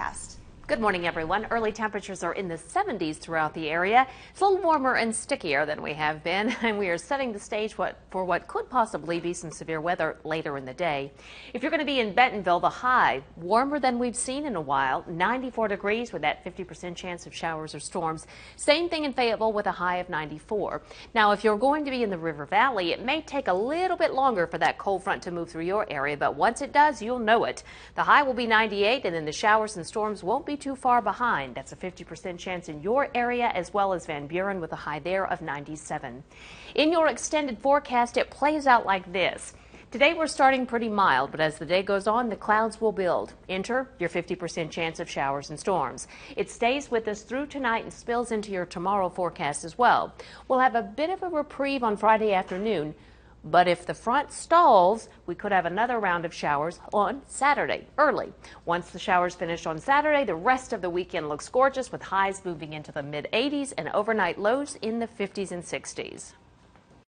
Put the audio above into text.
forecast. Good morning, everyone. Early temperatures are in the 70s throughout the area. It's a little warmer and stickier than we have been, and we are setting the stage what, for what could possibly be some severe weather later in the day. If you're going to be in Bentonville, the high warmer than we've seen in a while, 94 degrees with that 50% chance of showers or storms. Same thing in Fayetteville with a high of 94. Now, if you're going to be in the River Valley, it may take a little bit longer for that cold front to move through your area, but once it does, you'll know it. The high will be 98, and then the showers and storms won't be too far behind. That's a 50% chance in your area as well as Van Buren with a high there of 97. In your extended forecast, it plays out like this. Today we're starting pretty mild, but as the day goes on, the clouds will build. Enter your 50% chance of showers and storms. It stays with us through tonight and spills into your tomorrow forecast as well. We'll have a bit of a reprieve on Friday afternoon, but if the front stalls, we could have another round of showers on Saturday early. Once the showers finish on Saturday, the rest of the weekend looks gorgeous with highs moving into the mid 80s and overnight lows in the 50s and 60s.